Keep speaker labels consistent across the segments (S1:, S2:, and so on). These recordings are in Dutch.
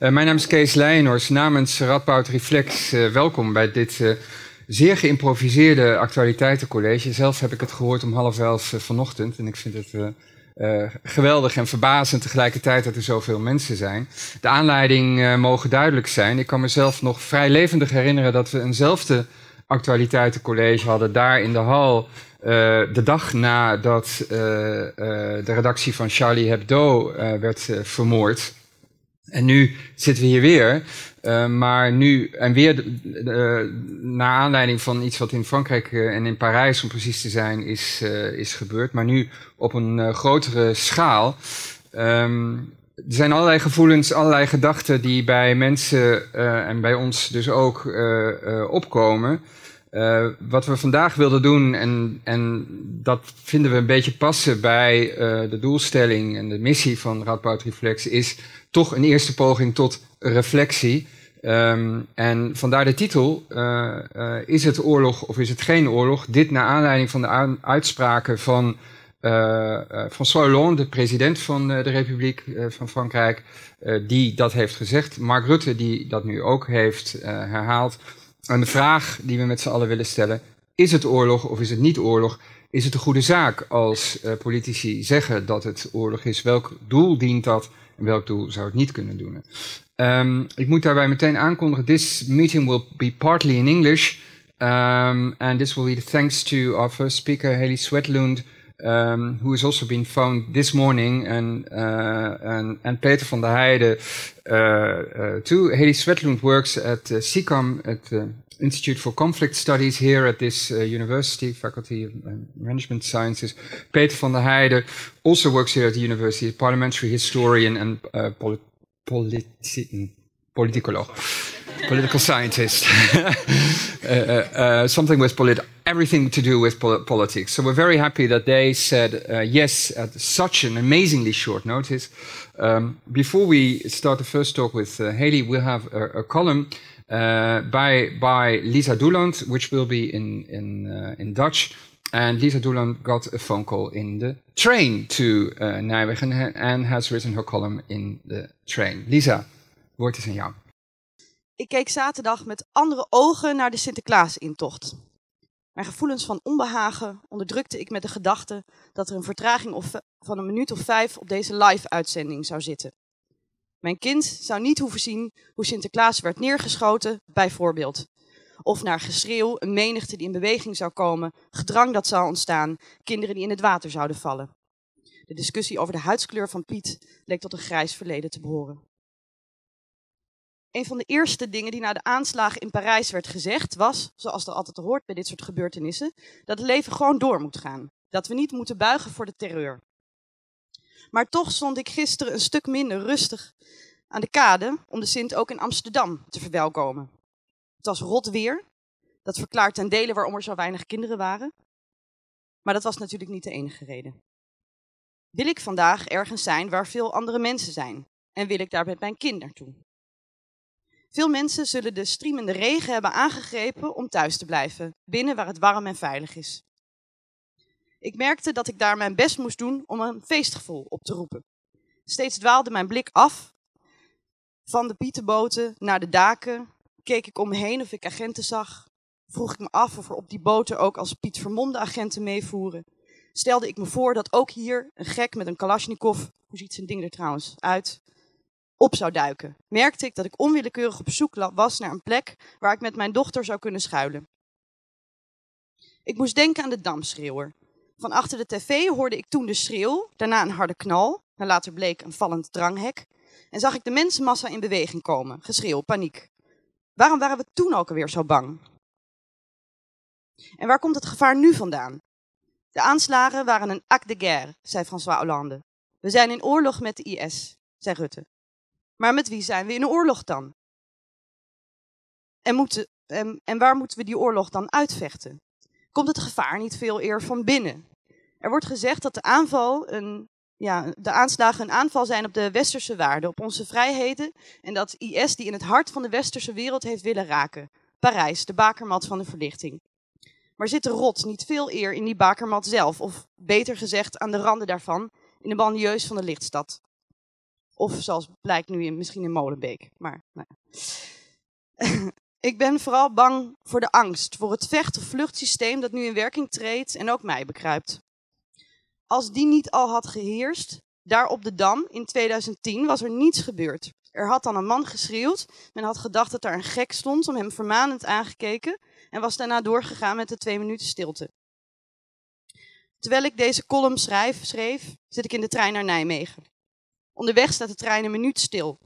S1: Uh, mijn naam is Kees Leijnors. Namens Radboud Reflex, uh, welkom bij dit uh, zeer geïmproviseerde actualiteitencollege. Zelf heb ik het gehoord om half elf vanochtend en ik vind het geweldig en verbazend tegelijkertijd dat er zoveel mensen zijn. De aanleiding mogen duidelijk zijn. Ik kan mezelf nog vrij levendig herinneren dat we eenzelfde actualiteitencollege hadden daar in de hal de dag nadat de redactie van Charlie Hebdo werd vermoord. En nu zitten we hier weer, uh, maar nu en weer uh, naar aanleiding van iets wat in Frankrijk uh, en in Parijs, om precies te zijn, is, is gebeurd, maar nu op een grotere schaal. Um, er zijn allerlei gevoelens, allerlei gedachten die bij mensen en bij ons dus ook opkomen. Wat we vandaag wilden doen, en, en dat vinden we een beetje passen bij de doelstelling en de missie van Radboud Reflex, is toch een eerste poging tot reflectie. Um, en vandaar de titel, uh, is het oorlog of is het geen oorlog? Dit naar aanleiding van de uitspraken van François Hollande, de president van de Republiek van Frankrijk, die dat heeft gezegd. Mark Rutte, die dat nu ook heeft herhaald. En de vraag die we met z'n allen willen stellen, is het oorlog of is het niet oorlog? Is het een goede zaak als uh, politici zeggen dat het oorlog is? Welk doel dient dat en welk doel zou het niet kunnen doen? Um, ik moet daarbij meteen aankondigen, this meeting will be partly in English. Um, and this will be thanks to our first speaker, Haley Swetlund, um, who has also been found this morning, and, and, and Peter van der Heijden uh, uh, too. Haley Svetlund works at uh, CICAM, Institute for Conflict Studies here at this uh, university, Faculty of Management Sciences. Peter van der Heijden also works here at the university, parliamentary historian and uh, polit politi politicoloog political scientist, uh, uh, something with polit everything to do with pol politics. So we're very happy that they said uh, yes at such an amazingly short notice. Um, before we start the first talk with uh, Haley, we'll have a, a column uh, by by Lisa Douland, which will be in in in Dutch. And Lisa Douland got a phone call in the train to Nijmegen and has written her column in the train. Lisa, woord is aan jou.
S2: Ik keek zaterdag met andere ogen naar de Sinterklaas-intocht. Mijn gevoelens van onbehagen onderdrukte ik met de gedachte dat er een vertraging van een minuut of vijf op deze live-uitzending zou zitten. Mijn kind zou niet hoeven zien hoe Sinterklaas werd neergeschoten, bijvoorbeeld. Of naar geschreeuw, een menigte die in beweging zou komen, gedrang dat zou ontstaan, kinderen die in het water zouden vallen. De discussie over de huidskleur van Piet leek tot een grijs verleden te behoren. Een van de eerste dingen die na de aanslagen in Parijs werd gezegd was, zoals er altijd hoort bij dit soort gebeurtenissen, dat het leven gewoon door moet gaan. Dat we niet moeten buigen voor de terreur. Maar toch stond ik gisteren een stuk minder rustig aan de kade om de Sint ook in Amsterdam te verwelkomen. Het was rot weer. Dat verklaart ten dele waarom er zo weinig kinderen waren. Maar dat was natuurlijk niet de enige reden. Wil ik vandaag ergens zijn waar veel andere mensen zijn? En wil ik daar met mijn kind naartoe? Veel mensen zullen de streamende regen hebben aangegrepen om thuis te blijven, binnen waar het warm en veilig is. Ik merkte dat ik daar mijn best moest doen om een feestgevoel op te roepen. Steeds dwaalde mijn blik af van de pietenboten naar de daken. Keek ik om me heen of ik agenten zag. Vroeg ik me af of er op die boten ook als Piet vermomde agenten meevoeren. Stelde ik me voor dat ook hier een gek met een Kalashnikov, hoe ziet zijn ding er trouwens uit, op zou duiken, merkte ik dat ik onwillekeurig op zoek was naar een plek waar ik met mijn dochter zou kunnen schuilen. Ik moest denken aan de damschreeuwer. Van achter de tv hoorde ik toen de schreeuw, daarna een harde knal, en later bleek een vallend dranghek, en zag ik de mensenmassa in beweging komen, geschreeuw, paniek. Waarom waren we toen ook alweer zo bang? En waar komt het gevaar nu vandaan? De aanslagen waren een acte de guerre, zei François Hollande. We zijn in oorlog met de IS, zei Rutte. Maar met wie zijn we in oorlog dan? En, moeten, en, en waar moeten we die oorlog dan uitvechten? Komt het gevaar niet veel eer van binnen? Er wordt gezegd dat de aanval een ja, de aanslagen een aanval zijn op de westerse waarden, op onze vrijheden. En dat IS die in het hart van de westerse wereld heeft willen raken. Parijs, de bakermat van de verlichting. Maar zit de rot niet veel eer in die bakermat zelf, of beter gezegd aan de randen daarvan, in de banlieues van de lichtstad? Of zoals blijkt nu in, misschien in Molenbeek. Maar, nou ik ben vooral bang voor de angst, voor het vecht- of vluchtsysteem dat nu in werking treedt en ook mij bekruipt. Als die niet al had geheerst, daar op de Dam in 2010 was er niets gebeurd. Er had dan een man geschreeuwd. Men had gedacht dat er een gek stond, om hem vermanend aangekeken en was daarna doorgegaan met de twee minuten stilte. Terwijl ik deze column schrijf, schreef, zit ik in de trein naar Nijmegen. Onderweg staat de trein een minuut stil.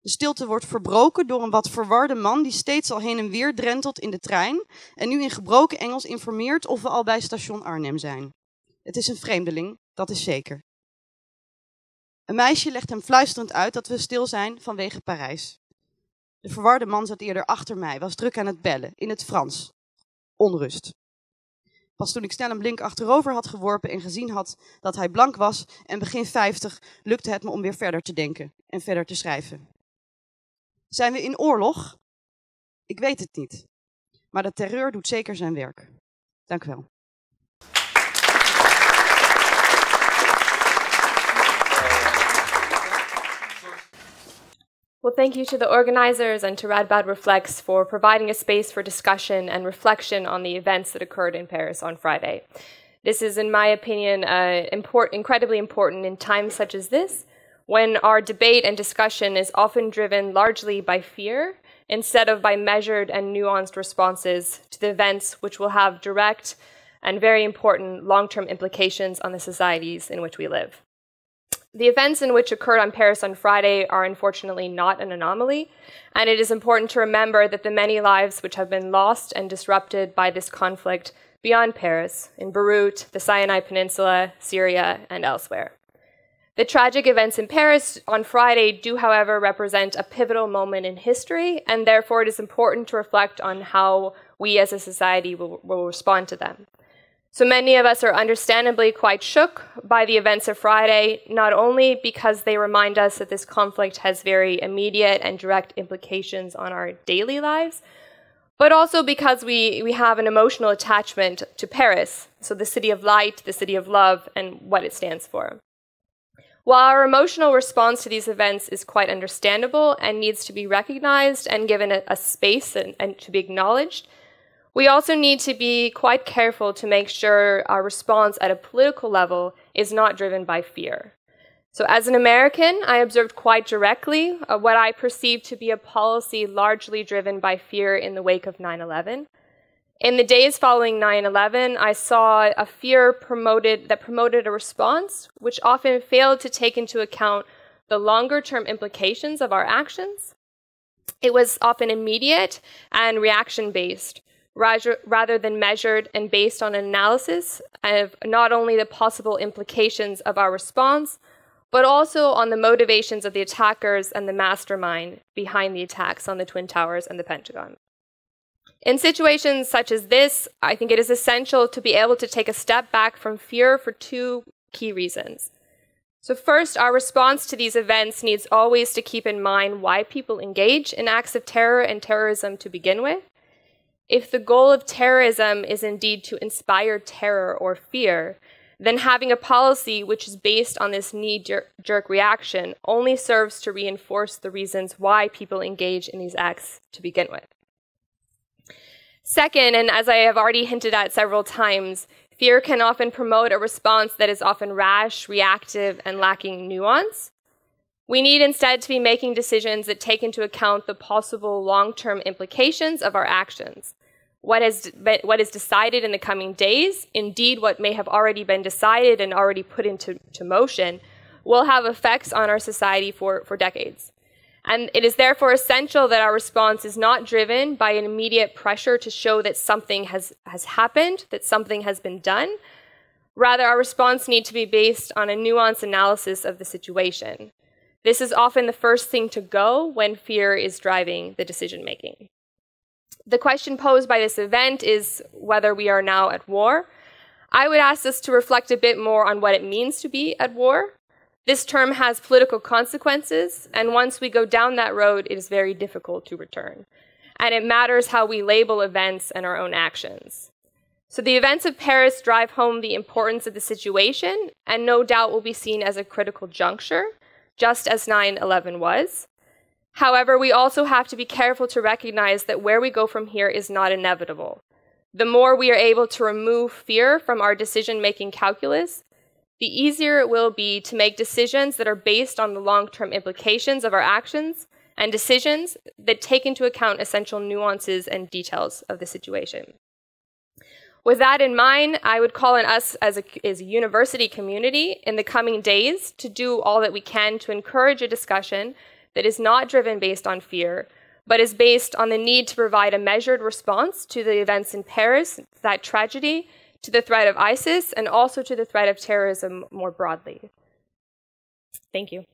S2: De stilte wordt verbroken door een wat verwarde man die steeds al heen en weer drentelt in de trein en nu in gebroken Engels informeert of we al bij station Arnhem zijn. Het is een vreemdeling, dat is zeker. Een meisje legt hem fluisterend uit dat we stil zijn vanwege Parijs. De verwarde man zat eerder achter mij, was druk aan het bellen, in het Frans. Onrust. Pas toen ik snel een blink achterover had geworpen en gezien had dat hij blank was en begin 50, lukte het me om weer verder te denken en verder te schrijven. Zijn we in oorlog? Ik weet het niet. Maar de terreur doet zeker zijn werk. Dank u wel.
S3: Well, thank you to the organizers and to Radboud Reflects for providing a space for discussion and reflection on the events that occurred in Paris on Friday. This is, in my opinion, uh, import- incredibly important in times such as this, when our debate and discussion is often driven largely by fear instead of by measured and nuanced responses to the events which will have direct and very important long term implications on the societies in which we live. The events in which occurred on Paris on Friday are unfortunately not an anomaly, and it is important to remember that the many lives which have been lost and disrupted by this conflict beyond Paris, in Beirut, the Sinai Peninsula, Syria, and elsewhere. The tragic events in Paris on Friday do, however, represent a pivotal moment in history, and therefore it is important to reflect on how we as a society will, will respond to them. So many of us are understandably quite shook by the events of Friday, not only because they remind us that this conflict has very immediate and direct implications on our daily lives, but also because we, we have an emotional attachment to Paris, so the city of light, the city of love, and what it stands for. While our emotional response to these events is quite understandable and needs to be recognized and given a, a space and, and to be acknowledged, we also need to be quite careful to make sure our response at a political level is not driven by fear. So, as an American, I observed quite directly uh, what I perceived to be a policy largely driven by fear in the wake of 9 11. In the days following 9 11, I saw a fear promoted, that promoted a response which often failed to take into account the longer term implications of our actions. It was often immediate and reaction based rather than measured and based on an analysis of not only the possible implications of our response, but also on the motivations of the attackers and the mastermind behind the attacks on the Twin Towers and the Pentagon. In situations such as this, I think it is essential to be able to take a step back from fear for two key reasons. So, first, our response to these events needs always to keep in mind why people engage in acts of terror and terrorism to begin with. If the goal of terrorism is indeed to inspire terror or fear, then having a policy which is based on this knee jerk reaction only serves to reinforce the reasons why people engage in these acts to begin with. Second, and as I have already hinted at several times, fear can often promote a response that is often rash, reactive, and lacking nuance. We need instead to be making decisions that take into account the possible long term implications of our actions what has what is decided in the coming days, indeed what may have already been decided and already put into motion, will have effects on our society for, for decades. And it is therefore essential that our response is not driven by an immediate pressure to show that something has, has happened, that something has been done. Rather, our response needs to be based on a nuanced analysis of the situation. This is often the first thing to go when fear is driving the decision making. The question posed by this event is whether we are now at war. I would ask us to reflect a bit more on what it means to be at war. This term has political consequences, and once we go down that road, it is very difficult to return. And it matters how we label events and our own actions. So the events of Paris drive home the importance of the situation, and no doubt will be seen as a critical juncture just as 9 11 was. However, we also have to be careful to recognize that where we go from here is not inevitable. The more we are able to remove fear from our decision making calculus, the easier it will be to make decisions that are based on the long term implications of our actions and decisions that take into account essential nuances and details of the situation. With that in mind, I would call on us as a, as a university community in the coming days to do all that we can to encourage a discussion that is not driven based on fear, but is based on the need to provide a measured response to the events in Paris, that tragedy, to the threat of ISIS, and also to the threat of terrorism more broadly. Thank you.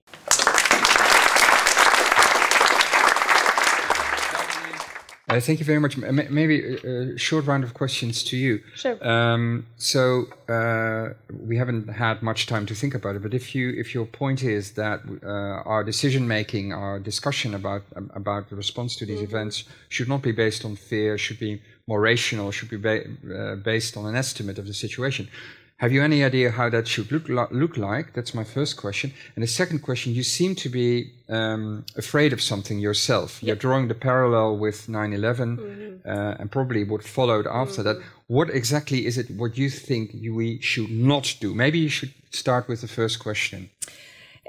S1: Uh, thank you very much. M maybe a, short round of questions to you.
S3: Sure.
S1: Um, so uh, we haven't had much time to think about it, but if you if your point is that uh, our decision making, our discussion about um, about the response to these mm -hmm. events should not be based on fear, should be more rational, should be ba uh, based on an estimate of the situation. Have you any idea how that should look, look like? That's my first question. And the second question, you seem to be um, afraid of something yourself. Yep. You're drawing the parallel with 9 11 mm-hmm. uh, and probably what followed after mm-hmm. that. What exactly is it what you think we should not do? Maybe you should start with the first question.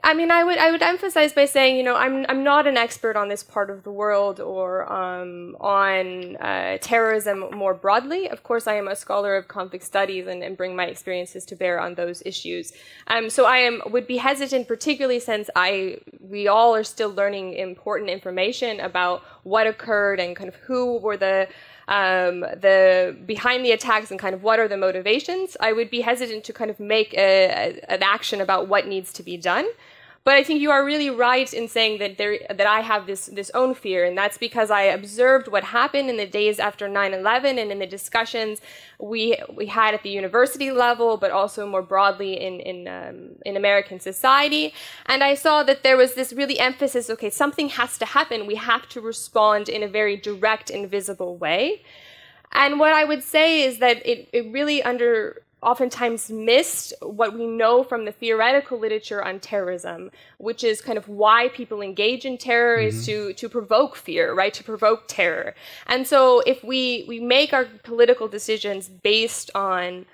S3: I mean, I would I would emphasize by saying, you know, I'm I'm not an expert on this part of the world or um, on uh, terrorism more broadly. Of course, I am a scholar of conflict studies and, and bring my experiences to bear on those issues. Um, so I am would be hesitant, particularly since I we all are still learning important information about what occurred and kind of who were the um, the behind the attacks and kind of what are the motivations, I would be hesitant to kind of make a, a, an action about what needs to be done. But I think you are really right in saying that there that I have this this own fear, and that's because I observed what happened in the days after 9/11 and in the discussions we we had at the university level, but also more broadly in in um, in American society. And I saw that there was this really emphasis. Okay, something has to happen. We have to respond in a very direct and visible way. And what I would say is that it, it really under oftentimes missed what we know from the theoretical literature on terrorism, which is kind of why people engage in terror mm-hmm. is to, to provoke fear, right? To provoke terror. And so if we, we make our political decisions based on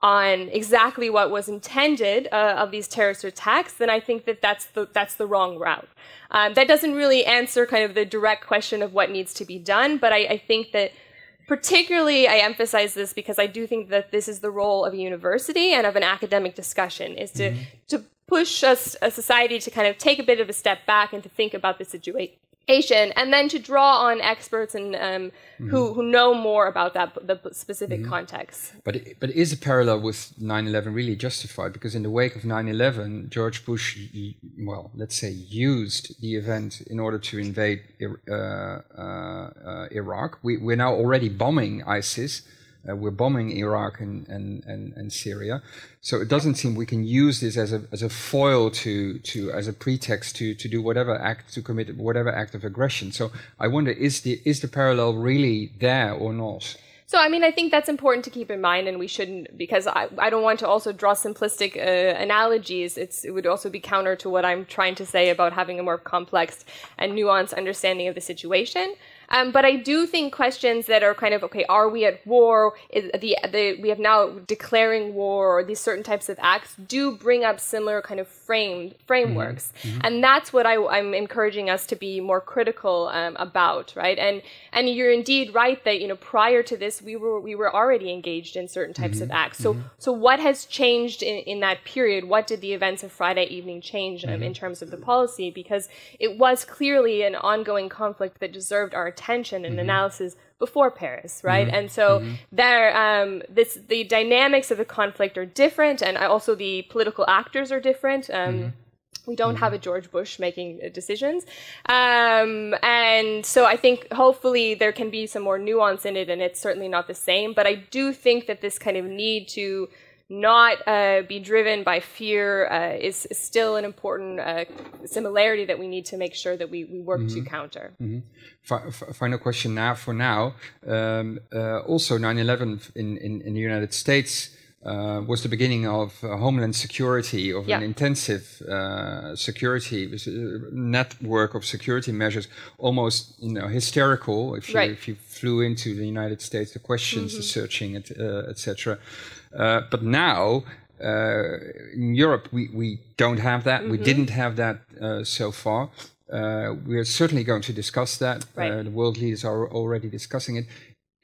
S3: on exactly what was intended uh, of these terrorist attacks, then I think that that's the that's the wrong route. Um, that doesn't really answer kind of the direct question of what needs to be done, but I, I think that particularly I emphasize this because I do think that this is the role of a university and of an academic discussion is to mm-hmm. to push us a society to kind of take a bit of a step back and to think about the situation And then to draw on experts and um, mm-hmm. who who know more about that the specific mm-hmm. context.
S1: But but is a parallel with 9/11 really justified? Because in the wake of 9/11, George Bush, well, let's say, used the event in order to invade uh, uh, uh, Iraq. We, we're now already bombing ISIS. Uh, we're bombing Iraq and, and, and, and, Syria. So it doesn't seem we can use this as a, as a foil to, to, as a pretext to, to do whatever act, to commit whatever act of aggression. So I wonder, is the, is the parallel really there or not?
S3: So, I mean, I think that's important to keep in mind, and we shouldn't, because I, I don't want to also draw simplistic uh, analogies. It's, it would also be counter to what I'm trying to say about having a more complex and nuanced understanding of the situation. Um, but I do think questions that are kind of okay, are we at war? Is the, the we have now declaring war or these certain types of acts do bring up similar kind of framed frameworks, mm-hmm. mm-hmm. and that's what I, am encouraging us to be more critical um, about, right? And and you're indeed right that you know prior to this we were we were already engaged in certain types mm-hmm. of acts. So mm-hmm. so what has changed in, in that period? What did the events of Friday evening change um, in mm-hmm. terms of the policy? Because it was clearly an ongoing conflict that deserved our attention and mm-hmm. analysis before Paris, right? Mm-hmm. And so mm-hmm. there, um, this the dynamics of the conflict are different, and also the political actors are different. Um, mm-hmm. We don't have a George Bush making uh, decisions, um, and so I think hopefully there can be some more nuance in it, and it's certainly not the same. But I do think that this kind of need to not uh, be driven by fear uh, is, is, still an important uh, similarity that we need to make sure that we, we work mm-hmm. to counter.
S1: Mm-hmm. final question now for now. Um, uh, also, 9 11 in, in, in, the United States uh, was the beginning of uh, Homeland Security, of
S3: Yeah.
S1: an intensive uh, security network of security measures, almost you know hysterical. If you
S3: Right.
S1: if you flew into the United States, the questions, the searching, et, uh, etc. Uh, but now. Uh, in Europe, we, we don't have that. We didn't have that uh, so far. Uh, we are certainly going to discuss that.
S3: Right.
S1: Uh, the world leaders are already discussing it.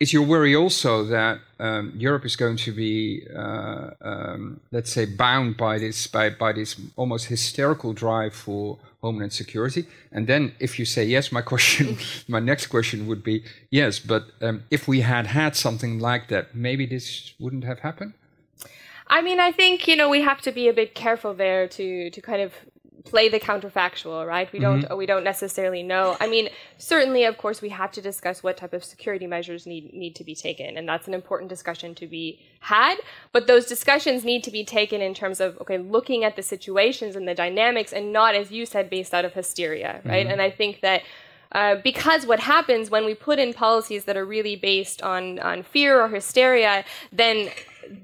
S1: Is your worry also that um, Europe is going to be, uh, um, let's say, bound by this by, by this almost hysterical drive for homeland security? And then, if you say yes, my question, my next question would be yes. But um, if we had had something like that, maybe this wouldn't have happened.
S3: I mean, I think you know we have to be a bit careful there to to kind of play the counterfactual, right? We don't we don't necessarily know. I mean, certainly, of course, we have to discuss what type of security measures need need to be taken, and that's an important discussion to be had. But those discussions need to be taken in terms of okay, looking at the situations and the dynamics, and not, as you said, based out of hysteria, right? And I think that. Uh, because what happens when we put in policies that are really based on, on fear or hysteria, then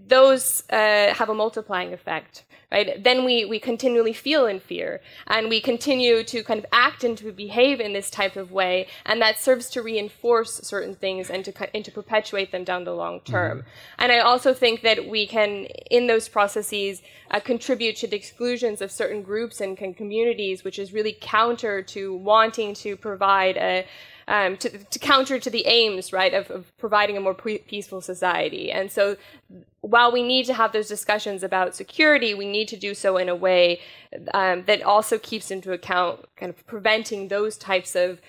S3: those uh, have a multiplying effect right? Then we, we continually feel in fear and we continue to kind of act and to behave in this type of way and that serves to reinforce certain things and to, and to perpetuate them down the long term. And i also think that we can in those processes uh, contribute to the exclusions of certain groups and, and communities which is really counter to wanting to provide a um, to, to counter to the aims, right, of, of providing a more peaceful society. And so, while we need to have those discussions about security, we need to do so in a way um, that also keeps into account kind of preventing those types of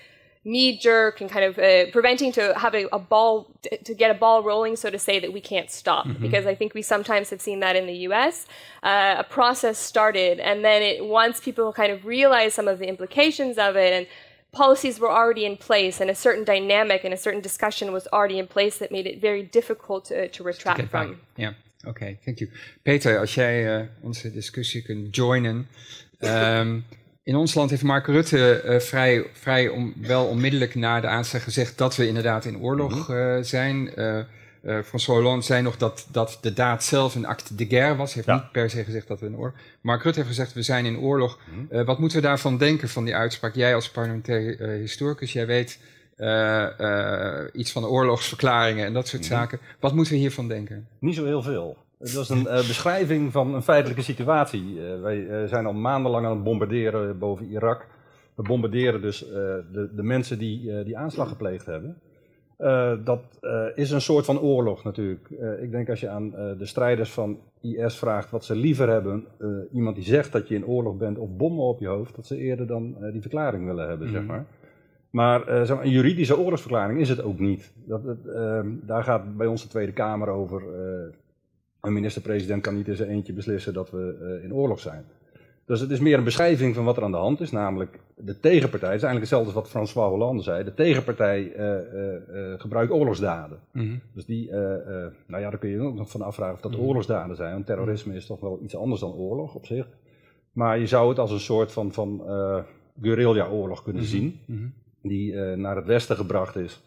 S3: knee jerk and kind of uh, preventing to have a, a ball to get a ball rolling so to say that we can't stop because i think we sometimes have seen that in the us uh, a process started and then it once people kind of realize some of the implications of it and policies were already in place and a certain dynamic and a certain discussion was already in place that made it very difficult to, to retract from.
S1: Ja, oké, thank you. Peter, als jij eh, onze discussie kunt joinen. Ehm, in ons land heeft Mark Rutte eh, vrij, vrij om, wel onmiddellijk na de aanslag gezegd dat we inderdaad in oorlog eh, zijn. Eh, François Hollande zei nog dat, dat de daad zelf een acte de guerre was. Hij heeft
S4: Ja.
S1: niet per se gezegd dat we in oorlog... Mark Rutte heeft gezegd we zijn in oorlog. Eh, wat moeten we daarvan denken, van die uitspraak? Jij als parlementair eh, historicus, jij weet iets van oorlogsverklaringen en dat soort zaken. Wat moeten we hiervan denken?
S4: Niet zo heel veel. Het was een beschrijving van een feitelijke situatie. Wij zijn al maandenlang aan het bombarderen boven Irak. We bombarderen dus de, de mensen die die aanslag gepleegd hebben. Eh, dat eh, is een soort van oorlog natuurlijk. Eh, ik denk als je aan de strijders van IS vraagt wat ze liever hebben, iemand die zegt dat je in oorlog bent of bommen op je hoofd, dat ze eerder dan die verklaring willen hebben, zeg maar. Maar eh, zeg maar, een juridische oorlogsverklaring is het ook niet. Dat, het, ehm, daar gaat bij ons de Tweede Kamer over. een minister-president kan niet in zijn eentje beslissen dat we in oorlog zijn. Dus het is meer een beschrijving van wat er aan de hand is, namelijk de tegenpartij. Het is eigenlijk hetzelfde als wat François Hollande zei. De tegenpartij eh, eh, eh, gebruikt oorlogsdaden. Dus die, nou ja, daar kun je ook nog van afvragen of dat oorlogsdaden zijn. Want terrorisme is toch wel iets anders dan oorlog op zich. Maar je zou het als een soort van, van guerrilla-oorlog kunnen zien, die naar het westen gebracht is.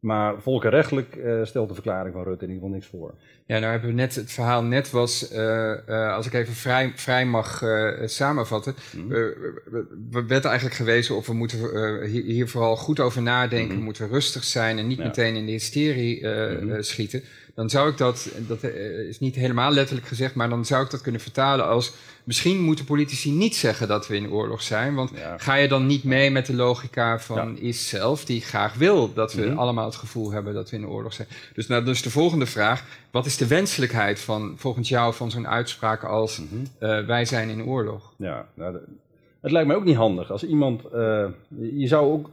S4: Maar volkenrechtelijk eh, stelt de verklaring van Rutte in ieder geval niks voor.
S1: Ja, nou hebben we net, het verhaal net was, eh, eh, als ik even vrij, vrij mag samenvatten.
S4: Mhm.
S1: we, we, we werd eigenlijk gewezen of we moeten hier, hier vooral goed over nadenken.
S4: Mhm.
S1: Moeten rustig zijn en niet
S4: Ja.
S1: meteen in de hysterie
S4: Mhm.
S1: schieten. Dan zou ik dat, dat eh, is niet helemaal letterlijk gezegd, maar dan zou ik dat kunnen vertalen als... Misschien moeten politici niet zeggen dat we in oorlog zijn. Want
S4: Ja.
S1: ga je dan niet mee met de logica van is zelf, die graag wil dat we
S4: Mhm.
S1: allemaal het gevoel hebben dat we in oorlog zijn. Dus, nou, dus de volgende vraag: wat is de wenselijkheid van volgens jou van zo'n uitspraak als
S4: Mhm.
S1: eh, wij zijn in oorlog?
S4: Ja, nou, de- het lijkt mij ook niet handig. Als iemand, eh, je zou ook,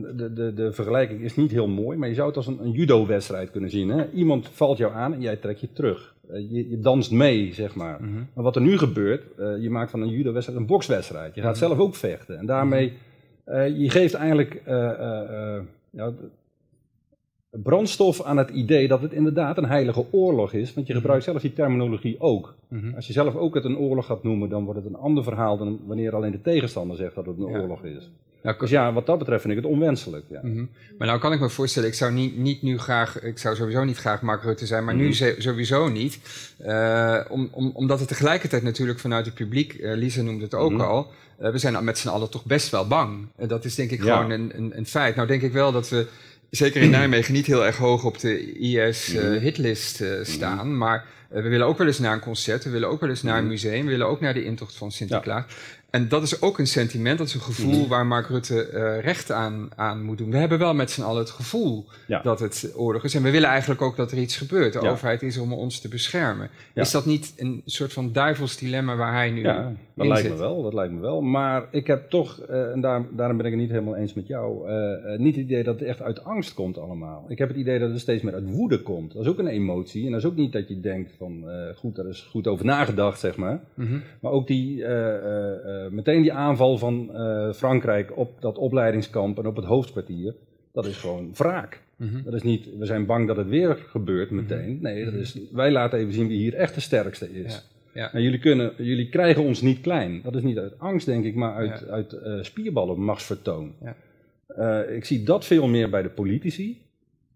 S4: de, de, de vergelijking is niet heel mooi, maar je zou het als een, een judo-wedstrijd kunnen zien. Hè? Iemand valt jou aan en jij trekt je terug. Eh, je, je danst mee, zeg maar. Maar wat er nu gebeurt, eh, je maakt van een judo-wedstrijd een bokswedstrijd. Je gaat zelf ook vechten. En daarmee, eh, je geeft eigenlijk ja, brandstof aan het idee dat het inderdaad een heilige oorlog is. Want je gebruikt zelf die terminologie ook.
S1: Mhm.
S4: Als je zelf ook het een oorlog gaat noemen, dan wordt het een ander verhaal dan wanneer alleen de tegenstander zegt dat het een
S1: Ja.
S4: oorlog is.
S1: Nou,
S4: ja, wat dat betreft vind ik het onwenselijk. Ja.
S1: Mhm. Maar nou kan ik me voorstellen, ik zou niet, niet nu graag, ik zou sowieso niet graag Mark Rutte zijn, maar nu
S4: Mhm.
S1: sowieso niet. Eh, om, om, omdat het tegelijkertijd natuurlijk vanuit het publiek, eh Lisa noemde het ook
S4: Mhm.
S1: al, eh, we zijn met z'n allen toch best wel bang. En dat is denk ik
S4: Ja.
S1: gewoon een, een, een feit. Nou denk ik wel dat we, zeker in Nijmegen, niet heel erg hoog op de IS-hitlist staan, maar we willen ook wel eens naar een concert, we willen ook wel eens naar een museum, we willen ook naar de intocht van Sinterklaas. En dat is ook een sentiment, dat is een gevoel waar Mark Rutte eh, recht aan, aan moet doen. We hebben wel met z'n allen het gevoel
S4: Ja.
S1: dat het oorlog is. En we willen eigenlijk ook dat er iets gebeurt. De
S4: Ja.
S1: overheid is om ons te beschermen.
S4: Ja.
S1: Is dat niet een soort van duivels dilemma waar hij nu
S4: Ja, dat lijkt
S1: zit?
S4: me wel, dat lijkt me wel. Maar ik heb toch, eh, en daar, daarom ben ik het niet helemaal eens met jou, eh, niet het idee dat het echt uit angst komt allemaal. Ik heb het idee dat het steeds meer uit woede komt. Dat is ook een emotie. En dat is ook niet dat je denkt van, goed, daar is goed over nagedacht, zeg maar.
S1: Mhm.
S4: Maar ook die, meteen die aanval van eh, Frankrijk op dat opleidingskamp en op het hoofdkwartier, dat is gewoon wraak.
S1: Mhm.
S4: Dat is niet, we zijn bang dat het weer gebeurt meteen. Nee, dat is, wij laten even zien wie hier echt de sterkste is.
S1: Ja, ja.
S4: En jullie, kunnen, jullie krijgen ons niet klein. Dat is niet uit angst, denk ik, maar uit,
S1: Ja.
S4: uit eh, spierballen, machtsvertoon.
S1: Ja.
S4: Eh, ik zie dat veel meer bij de politici.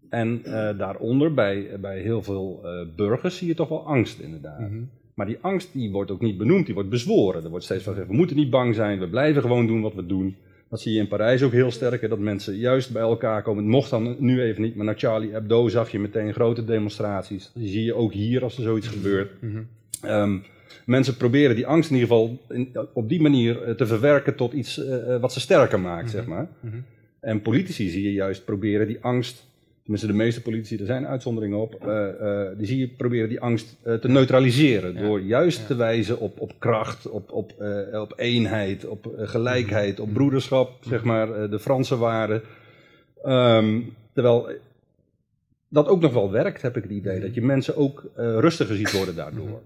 S4: En eh, daaronder, bij, bij heel veel eh, burgers, zie je toch wel angst inderdaad.
S1: Mhm.
S4: Maar die angst die wordt ook niet benoemd, die wordt bezworen. Er wordt steeds van gezegd, we moeten niet bang zijn, we blijven gewoon doen wat we doen. Dat zie je in Parijs ook heel sterk, dat mensen juist bij elkaar komen. Het mocht dan nu even niet, maar na Charlie Hebdo zag je meteen grote demonstraties. Die zie je ook hier als er zoiets gebeurt.
S1: Mhm.
S4: Ehm, mensen proberen die angst in ieder geval in- op die manier eh, te verwerken tot iets eh, eh, wat ze sterker maakt, zeg maar.
S1: Mhm.
S4: En politici zie je juist proberen die angst, tenminste de meeste politici, er zijn uitzonderingen op, eh, eh, die zie je proberen die angst eh, te neutraliseren.
S1: Ja.
S4: Door juist
S1: Ja.
S4: te wijzen op, op kracht, op, op, op eenheid, op gelijkheid, op broederschap, zeg maar, de Franse waarden. Ehm, terwijl dat ook nog wel werkt, heb ik het idee. Dat je mensen ook rustiger ziet worden daardoor.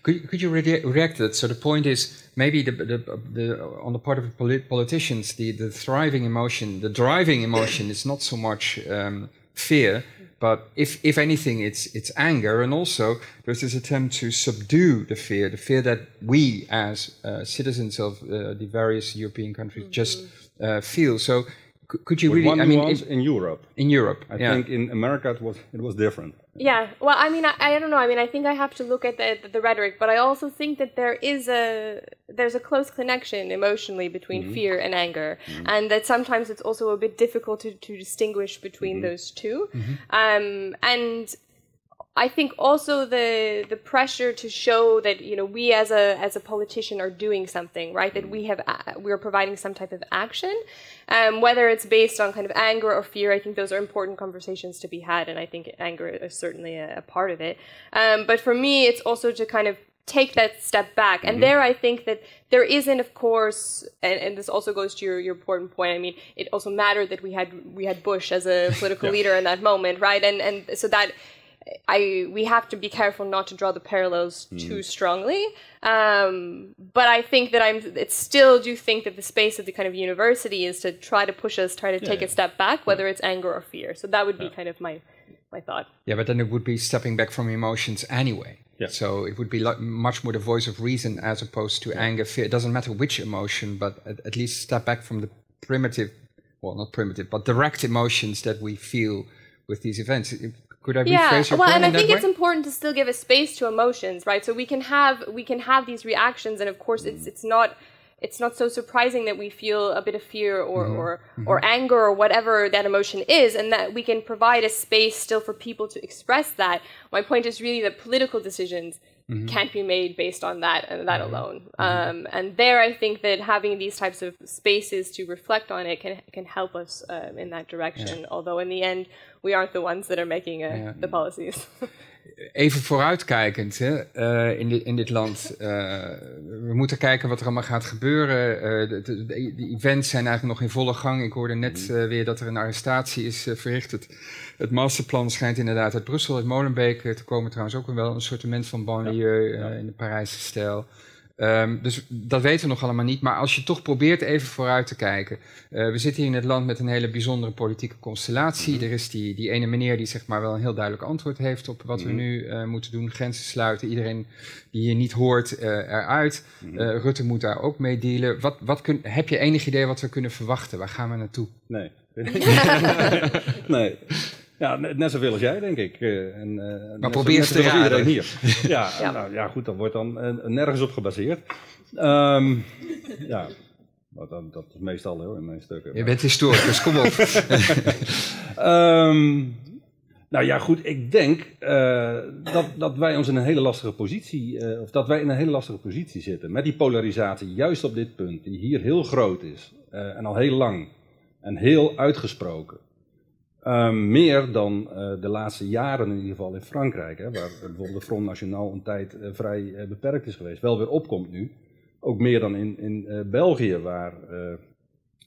S1: Could, you- could you rea- react to that? So the point is, maybe the, the, the, on the part of the polit- politicians, the, the thriving emotion, the driving emotion is not so much um, fear, but if, if anything, it's, it's anger. And also, there's this attempt to subdue the fear, the fear that we as uh, citizens of uh, the various European countries just uh, feel. So could you
S4: With
S1: really,
S4: one
S1: I mean,
S4: nuance,
S1: if-
S4: in Europe.
S1: in Europe,
S4: I
S1: yeah.
S4: think in America it was, it was different.
S3: Yeah, well, I mean, I, I don't know. I mean, I think I have to look at the, the rhetoric, but I also think that there is a there's a close connection emotionally between mm-hmm. fear and anger, mm-hmm. and that sometimes it's also a bit difficult to, to distinguish between mm-hmm. those 2 Um, and I think also the the pressure to show that you know we as a as a politician are doing something right that we have a- we're providing some type of action, um, whether it's based on kind of anger or fear. I think those are important conversations to be had, and I think anger is certainly a, a part of it. Um, but for me, it's also to kind of take that step back, and there I think that there isn't, of course, and, and this also goes to your, your important point. I mean, it also mattered that we had we had Bush as a political leader in that moment, right? And and so that I we have to be careful not to draw the parallels too strongly. Um, but I think that I'm. It still do think that the space of the kind of university is to try to push us, try to take
S4: yeah.
S3: a step back, whether it's anger or fear. So that would be kind of my my thought.
S1: Yeah, but then it would be stepping back from emotions anyway.
S4: Yeah.
S1: So it would be like much more the voice of reason as opposed to anger, fear. It doesn't matter which emotion, but at, at least step back from the primitive, well, not primitive, but direct emotions that we feel with these events. Could I
S3: yeah
S1: rephrase your
S3: well and i think
S1: way?
S3: it's important to still give a space to emotions right? So we can have we can have these reactions and of course it's it's not it's not so surprising that we feel a bit of fear or mm-hmm. or, mm-hmm. or anger or whatever that emotion is and that we can provide a space still for people to express that. My point is really that political decisions can't be made based on that and that alone. Um, and there i think that having these types of spaces to reflect on it can can help us um, in that direction. Although in the end we aren't the ones that are making uh,
S1: Yeah.
S3: the policies
S1: Even vooruitkijkend hè, eh, in, dit, in dit land. Eh, we moeten kijken wat er allemaal gaat gebeuren. Eh, de, de, events zijn eigenlijk nog in volle gang. Ik hoorde net eh, weer dat er een arrestatie is verricht. Het, het masterplan schijnt inderdaad uit Brussel, uit Molenbeek te komen. Trouwens ook wel een soortement van banlieue in de Parijse stijl. Ehm, dus dat weten we nog allemaal niet. Maar als je toch probeert even vooruit te kijken. Uh, we zitten hier in het land met een hele bijzondere politieke constellatie. Mhm. Er is die, die ene meneer die zeg maar wel een heel duidelijk antwoord heeft op wat we mhm. nu uh, moeten doen. Grenzen sluiten, iedereen die je niet hoort uh, eruit. Mhm. Rutte moet daar ook mee dealen. Wat, wat kun, heb je enig idee wat we kunnen verwachten? Waar gaan we naartoe?
S4: Nee. nee. Ja, net zoveel als jij, denk ik. Uh, en,
S1: uh, maar probeer ze te raden.
S4: hier. ja, ja. Nou, ja, goed, dat wordt dan uh, nergens op gebaseerd. Um, ja, dat, dat, is meestal hoor, in mijn stukken.
S1: Je bent historicus, kom op.
S4: um, nou ja, goed, ik denk dat, dat wij ons in een hele lastige positie, of dat wij in een hele lastige positie zitten. Met die polarisatie, juist op dit punt, die hier heel groot is. en al heel lang. En heel uitgesproken. Um, meer dan uh, de laatste jaren in ieder geval in Frankrijk, hè, waar bijvoorbeeld de Front National een tijd uh, vrij beperkt is geweest, wel weer opkomt nu. Ook meer dan in, in België, waar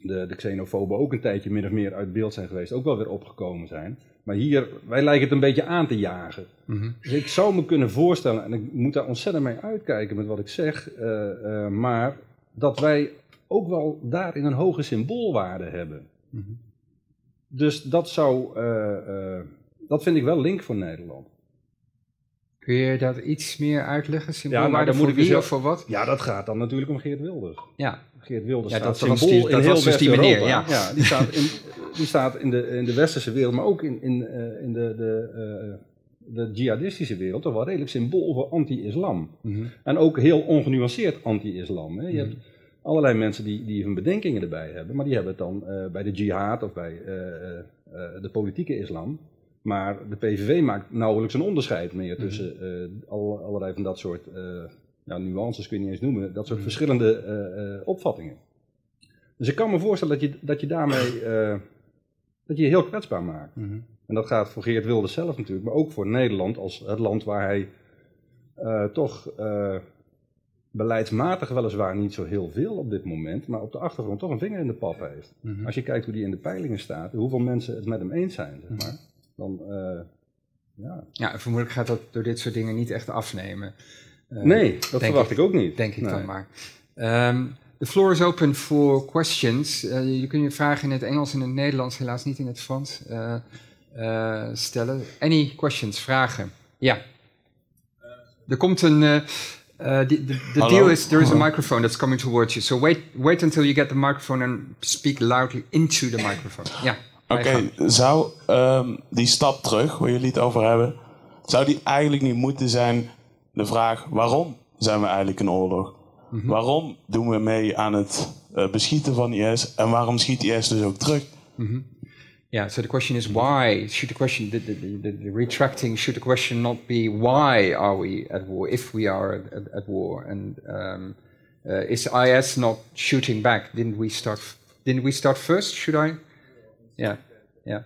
S4: de, de xenofoben ook een tijdje min of meer uit beeld zijn geweest, ook wel weer opgekomen zijn. Maar hier, wij lijken het een beetje aan te jagen. Mm -hmm. Dus ik zou me kunnen voorstellen, en ik moet daar ontzettend mee uitkijken met wat ik zeg, maar dat wij ook wel daarin een hoge symboolwaarde hebben. Mm -hmm. Dus dat zou, uh, dat vind ik wel link voor Nederland.
S1: Kun je dat iets meer uitleggen? Symbool ja, nou, dan moet ik wie dus of voor wat?
S4: Ja, dat gaat dan natuurlijk om Geert Wilders.
S1: Ja.
S4: Geert Wilders ja, staat dat symbool die, in heel dus meneer, ja. ja. die staat, in, die staat in, de, in de westerse wereld, maar ook in, in, uh, in de, de, uh, de jihadistische wereld, toch wel redelijk symbool voor anti-islam. Mm -hmm. En ook heel ongenuanceerd anti-islam. Je mm -hmm. hebt allerlei mensen die, die hun bedenkingen erbij hebben, maar die hebben het dan uh, bij de jihad of bij uh, uh, de politieke islam. Maar de PVV maakt nauwelijks een onderscheid meer tussen mhm. al, allerlei van dat soort nou, nuances, kun je niet eens noemen, dat soort mhm. verschillende opvattingen. Dus ik kan me voorstellen dat je, dat je daarmee dat je, je heel kwetsbaar maakt. Mhm. En dat gaat voor Geert Wilders zelf natuurlijk, maar ook voor Nederland als het land waar hij toch beleidsmatig weliswaar niet zo heel veel op dit moment, maar op de achtergrond toch een vinger in de pap heeft. Mhm. Als je kijkt hoe die in de peilingen staat, hoeveel mensen het met hem eens zijn, zeg maar, dan uh, ja.
S1: Ja, vermoedelijk gaat dat door dit soort dingen niet echt afnemen.
S4: Uh, nee, dat verwacht ik, ook niet.
S1: Denk ik dan maar. Um, the floor is open for questions. Uh, je kunt je vragen in het Engels en in het Nederlands, helaas niet in het Frans, stellen. Any questions, vragen? Ja. Er komt een uh, the, the, the deal is there is a microphone that's coming towards you. So wait, wait until you get the microphone and speak loudly into the microphone. Ja.
S5: Oké, okay, zou um, die stap terug, waar jullie het over hebben, zou die eigenlijk niet moeten zijn de vraag: waarom zijn we eigenlijk in oorlog? Mm -hmm. Waarom doen we mee aan het uh, beschieten van IS en waarom schiet IS dus ook terug? Mm -hmm.
S1: Yeah, so the question is why should the question, the, the, the, the, retracting, should the question not be why are we at war, if we are at, at, at war? And um, uh, is IS not shooting back? Didn't we start, didn't we start first? Should I? Yeah, yeah.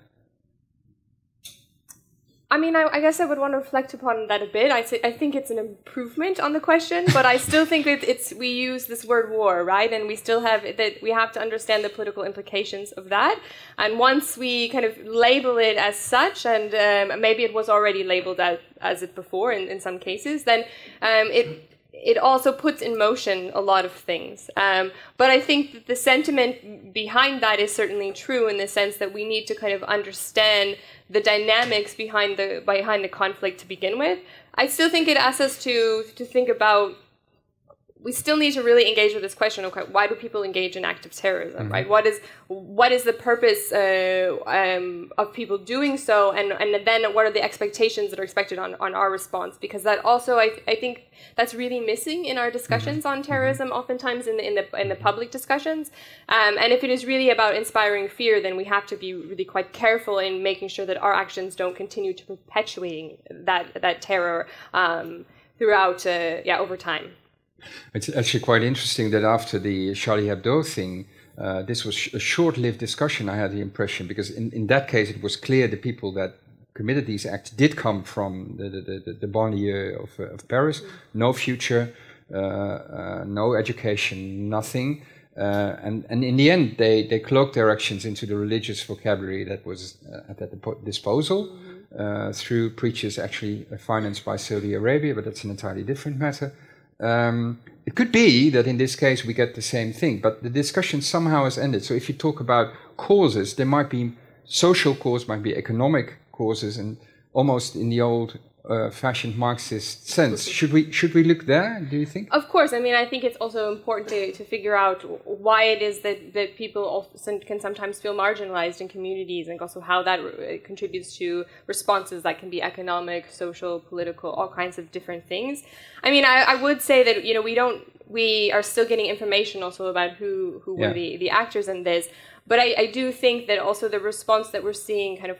S3: I mean, I, I, guess I would want to reflect upon that a bit. I, I think it's an improvement on the question, but I still think that it's we use this word war, right? And we still have that we have to understand the political implications of that. And once we kind of label it as such, and um, maybe it was already labeled as, as it before in, in some cases, then um, it it also puts in motion a lot of things. Um, but I think that the sentiment behind that is certainly true in the sense that we need to kind of understand the dynamics behind the behind the conflict to begin with. I still think it asks us to to think about we still need to really engage with this question okay why do people engage in active terrorism mm-hmm. right? What is what is the purpose uh, um, of people doing so? And and then what are the expectations that are expected on, on our response? Because that also I, I think that's really missing in our discussions mm-hmm. on terrorism oftentimes in the in the, in the public discussions. Um, and if it is really about inspiring fear then we have to be really quite careful in making sure that our actions don't continue to perpetuating that that terror um, throughout uh, yeah over time
S1: it's actually quite interesting that after the Charlie Hebdo thing, uh, this was a short lived discussion, I had the impression, because in, in that case it was clear the people that committed these acts did come from the, the, the, the banlieue of, uh, of Paris, no future, uh, uh no education, nothing. Uh, and, and in the end, they, they cloaked their actions into the religious vocabulary that was uh, at their disposal through preachers actually financed by Saudi Arabia, but that's an entirely different matter. Um, it could be that in this case we get the same thing, but the discussion somehow has ended. So if you talk about causes, there might be social causes, might be economic causes, and almost in the old uh, fashioned Marxist sense. Should we should we look there? Do you think?
S3: Of course. I mean, I think it's also important to, to figure out why it is that, that people often can sometimes feel marginalized in communities, and also how that uh, contributes to responses that can be economic, social, political, all kinds of different things. I mean, I, I would say that you know we don't we are still getting information also about who who were the the actors in this. But I, I do think that also the response that we're seeing kind of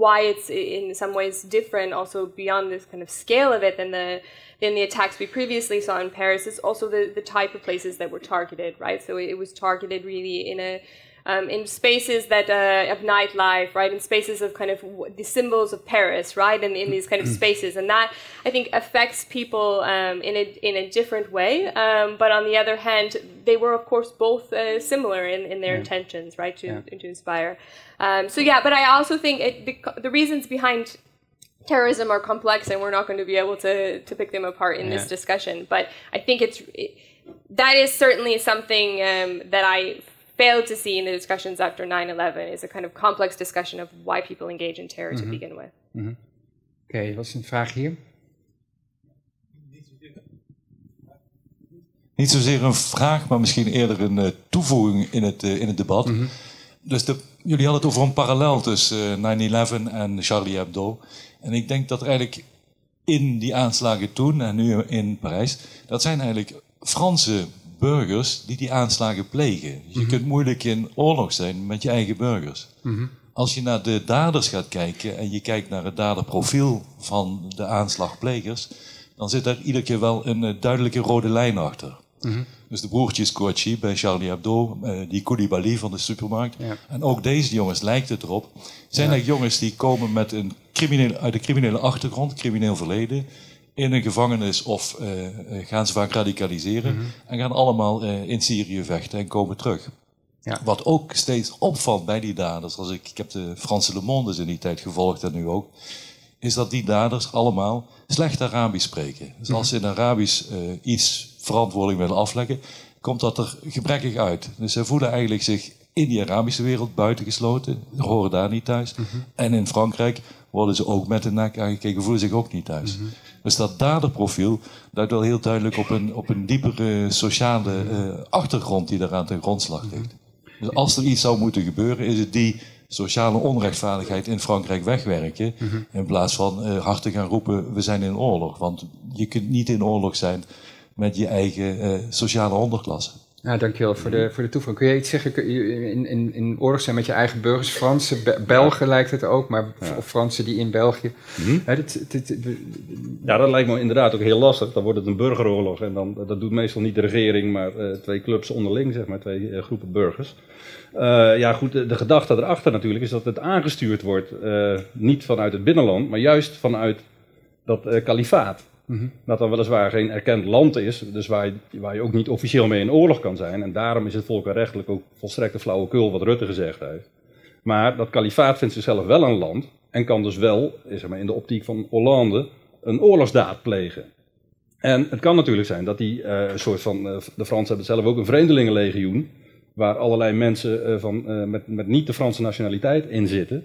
S3: why it's in some ways different also beyond this kind of scale of it than the than the attacks we previously saw in Paris is also the, the type of places that were targeted, right? So it, it was targeted really in a um, in spaces that uh, of nightlife, right? In spaces of kind of the symbols of Paris, right? And in these kind of mm. spaces, and that I think affects people um, in a in a different way. Um, but on the other hand, they were of course both uh, similar in, in their yeah. intentions, right? To yeah. to inspire. Um, so yeah, but I also think it, the, the reasons behind terrorism are complex, and we're not going to be able to to pick them apart in yeah. this discussion. But I think it's. It, that is certainly something um, that I failed to see in the discussions after 9-11 is a kind of complex discussion of why people engage in terror to mhm. begin with.
S1: Mm -hmm. Oké, okay, wat is een vraag hier?
S6: Niet zozeer een vraag, maar misschien eerder een uh, toevoeging in het, uh, in het debat. Mm -hmm. Dus de, jullie hadden het over een parallel tussen uh, 9-11 en Charlie Hebdo. En ik denk dat er eigenlijk in die aanslagen toen en nu in Parijs, dat zijn eigenlijk Franse burgers die die aanslagen plegen. Dus je mhm. kunt moeilijk in oorlog zijn met je eigen burgers. Mhm. Als je naar de daders gaat kijken en je kijkt naar het daderprofiel van de aanslagplegers, dan zit daar iedere keer wel een eh, duidelijke rode lijn achter. Mhm. Dus de broertjes Kouachi bij Charlie Hebdo, uh, die Koulibaly van de supermarkt. En ook deze jongens lijkt het erop. Zijn er jongens die komen met een crimineel, uit een criminele achtergrond, crimineel verleden in een gevangenis of uh, gaan ze vaak radicaliseren mhm. en gaan allemaal uh, in Syrië vechten en komen terug. Ja. Wat ook steeds opvalt bij die daders, als ik, ik heb de Franse Le Monde in die tijd gevolgd en nu ook, is dat die daders allemaal slecht Arabisch spreken. Dus als ze in Arabisch iets verantwoording willen afleggen, komt dat er gebrekkig uit. Dus ze voelen eigenlijk zich in die Arabische wereld buitengesloten, horen daar niet thuis. Mhm. En in Frankrijk worden ze ook met de nek aangekeken, voelen zich ook niet thuis. Mhm. Dus dat daderprofiel duidt wel heel duidelijk op een, op een diepere sociale uh, achtergrond die daaraan ten grondslag ligt. Dus als er iets zou moeten gebeuren, is het die sociale onrechtvaardigheid in Frankrijk wegwerken. Mhm. In plaats van uh, hard te gaan roepen, we zijn in oorlog. Want je kunt niet in oorlog zijn met je eigen uh, sociale onderklasse.
S1: Ja, dankjewel voor de, voor de toevoeging. Kun je iets zeggen, in, in, in oorlog zijn met je eigen burgers, Fransen, Belgen lijkt het ook, maar of Fransen die in België. Mm
S4: ja, dat lijkt me inderdaad ook heel lastig. Dan wordt het een burgeroorlog en dan, dat doet meestal niet de regering, maar uh, twee clubs onderling, zeg maar, twee uh, groepen burgers. Uh, ja, goed, de, de, gedachte erachter natuurlijk is dat het aangestuurd wordt, niet vanuit het binnenland, maar juist vanuit dat kalifaat. Mm Dat dan weliswaar geen erkend land is, dus waar je, waar je ook niet officieel mee in oorlog kan zijn. En daarom is het volkenrechtelijk ook volstrekt een flauwekul wat Rutte gezegd heeft. Maar dat kalifaat vindt zichzelf wel een land en kan dus wel, zeg maar in de optiek van Hollande, een oorlogsdaad plegen. En het kan natuurlijk zijn dat die uh, een soort van, uh, de Fransen hebben zelf ook een vreemdelingenlegioen, waar allerlei mensen uh, van, met, met niet de Franse nationaliteit in zitten.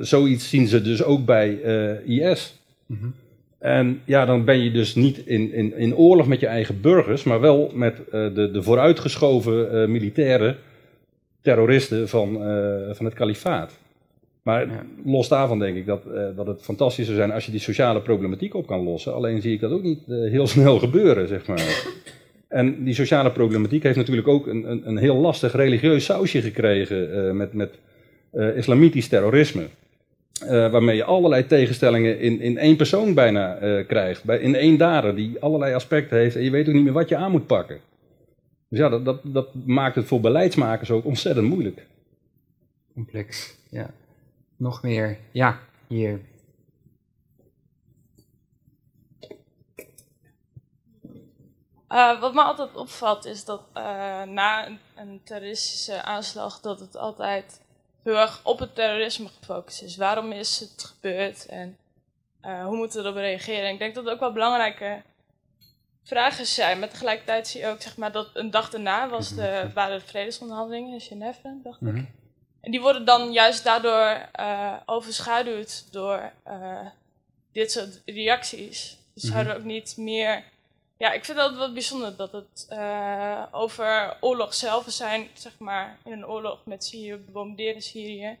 S4: zoiets zien ze dus ook bij IS. Mm en ja, dan ben je dus niet in, in, in oorlog met je eigen burgers, maar wel met uh, de, de vooruitgeschoven uh, militaire terroristen van, uh, van het kalifaat. Maar ja. los daarvan denk ik dat, dat het fantastisch zou zijn als je die sociale problematiek op kan lossen. Alleen zie ik dat ook niet heel snel gebeuren, zeg maar. En die sociale problematiek heeft natuurlijk ook een, een, een heel lastig religieus sausje gekregen met, met islamitisch terrorisme. Uh, waarmee je allerlei tegenstellingen in, in één persoon bijna uh, krijgt. Bij, in één dader die allerlei aspecten heeft en je weet ook niet meer wat je aan moet pakken. Dus ja, dat, dat, dat maakt het voor beleidsmakers ook ontzettend moeilijk.
S1: Complex, ja. Nog meer, ja, hier.
S7: Uh, wat me altijd opvalt is dat na een, een terroristische aanslag dat het altijd heel erg op het terrorisme gefocust is. Waarom is het gebeurd en uh, hoe moeten we erop reageren? ik denk dat het ook wel belangrijke vragen zijn. Maar tegelijkertijd zie je ook zeg maar, dat een dag daarna was de, waren de vredesonderhandelingen in Genève, dacht ik.
S1: Mhm.
S7: En die worden dan juist daardoor eh, overschaduwd door eh, dit soort reacties. Dus
S1: Mhm.
S7: zouden ook niet meer. Ja, ik vind dat wel bijzonder dat het eh, over oorlog zelf zijn, zeg maar, in een oorlog met Syrië, bombarderen Syrië.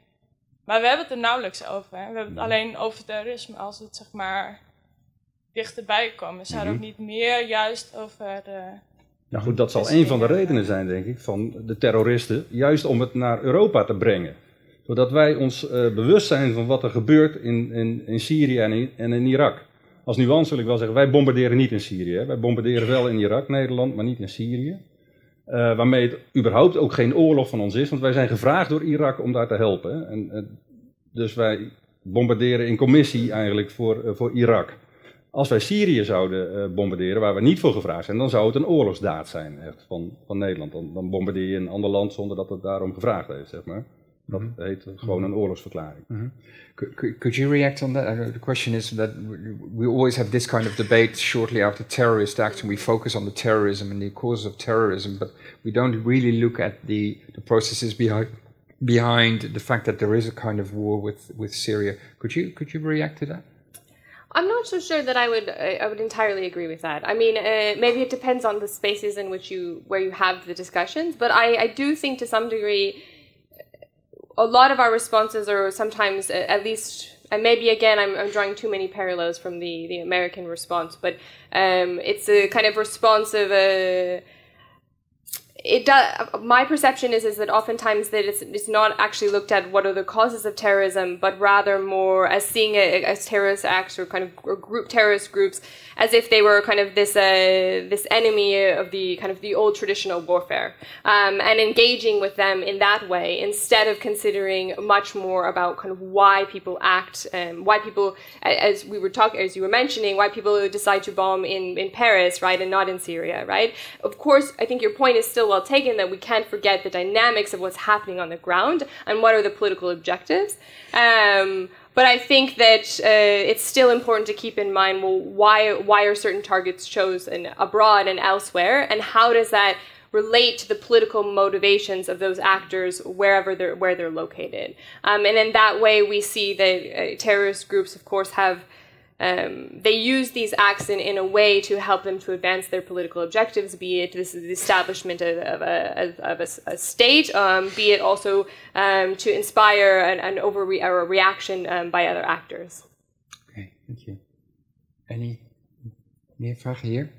S7: Maar we hebben het er nauwelijks over. Hè. We hebben het alleen over terrorisme als het zeg maar dichterbij komt. We zouden
S4: Mhm.
S7: ook niet meer juist over. eh,
S4: Nou goed, dat zal een van de redenen zijn, denk ik, van de terroristen, juist om het naar Europa te brengen. Zodat wij ons eh, bewust zijn van wat er gebeurt in, in, in Syrië en in, en in Irak. Als nuance wil ik wel zeggen, wij bombarderen niet in Syrië. Wij bombarderen wel in Irak, Nederland, maar niet in Syrië. Eh, waarmee het überhaupt ook geen oorlog van ons is, want wij zijn gevraagd door Irak om daar te helpen. En, eh, dus wij bombarderen in commissie eigenlijk voor, eh, voor Irak. Als wij Syrië zouden bombarderen, waar we niet voor gevraagd zijn, dan zou het een oorlogsdaad zijn van, van Nederland. Dan, dan bombardeer je een ander land zonder dat het daarom gevraagd heeft, zeg maar. Dat heet gewoon een oorlogsverklaring.
S1: Could, could, could you react on that? Uh, the question is that we- we always have this kind of debate shortly after terrorist acts, and we focus on the terrorism and the causes of terrorism, but we don't really look at the, the processes behind behind the fact that there is a kind of war with, with Syria. Could you could you react to that?
S3: I'm not so sure that I would I I would entirely agree with that. I mean, uh, maybe it depends on the spaces in which you where you have the discussions, but I, I do think to some degree a lot of our responses are sometimes at least and maybe again I'm, I'm drawing too many parallels from the, the American response, but um, it's a kind of response of a it does my perception is is that oftentimes that it's, it's not actually looked at what are the causes of terrorism but rather more as seeing it as terrorist acts or kind of or group terrorist groups as if they were kind of this uh, this enemy of the kind of the old traditional warfare um, and engaging with them in that way instead of considering much more about kind of why people act um, why people as we were talking as you were mentioning why people decide to bomb in in Paris right and not in Syria right? Of course I think your point is still well taken that we can't forget the dynamics of what's happening on the ground and what are the political objectives. Um, but I think that uh, it's still important to keep in mind well why why are certain targets chosen abroad and elsewhere? And how does that relate to the political motivations of those actors wherever they're where they're located? Um, and in that way we see that uh, terrorist groups of course have um, they use these acts in, in a way to help them to advance their political objectives, be it this is the establishment of, of, a, of a, a state, um, be it also um, to inspire an, an over or a reaction um, by other actors.
S1: Okay, thank you. Any meer vragen hier?